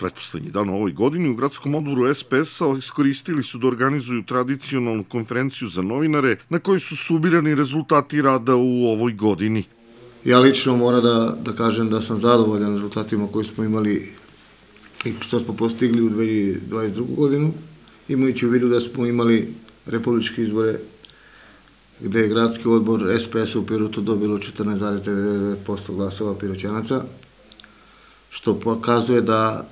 Pretposlednji dan ovoj godini u gradskom odboru SPS-a iskoristili su da organizuju tradicionalnu konferenciju za novinare na kojoj su subirani rezultati rada u ovoj godini. Ja lično moram da, da kažem da sam zadovoljan rezultatima koje smo imali i što smo postigli u 2022. godinu, imajući u vidu da smo imali republičke izbore gde je gradski odbor SPS u Pirotu dobilo 14,99% glasova piroćanaca, što pokazuje da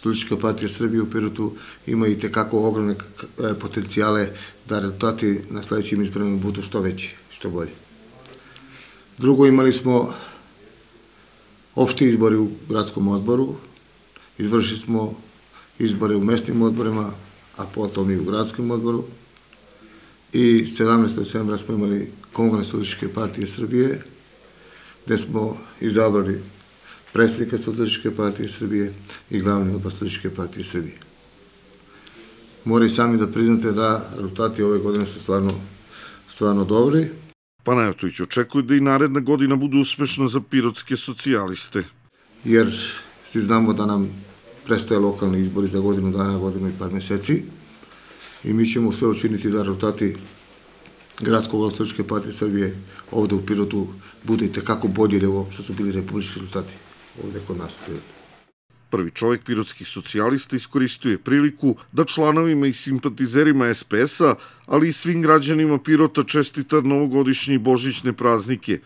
Studička partija Srbije u Pirotu ima i tekako ogromne e, potencijale da rezultati na sledećim izborima budu što veći, što bolji. Drugo, imali smo opšti izbori u gradskom odboru, izvršili smo izbore u mesnim odborima, a potom i u gradskom odboru. I 17. decembra smo imali Kongres Studičke partije Srbije, gde smo izabrali predsjednika Socijalističke partije Srbije i glavni odbor Socijalističke partije Srbije. Moraju sami da priznate da rezultati ove godine su stvarno, stvarno dobri. Panajatović očekuje da i naredna godina bude uspešna za pirotske socijaliste. Jer svi znamo da nam prestaje lokalni izbori za godinu dana, godinu i par meseci i mi ćemo sve učiniti da rezultati Gradskog Ostavičke partije Srbije ovde u Pirotu bude i tekako bolji nego što su bili republički rezultati ovde kod nas Pirotu. Prvi čovjek pirotskih socijalista iskoristio je priliku da članovima i simpatizerima SPS-a, ali i svim građanima Pirota čestita novogodišnje i božićne praznike,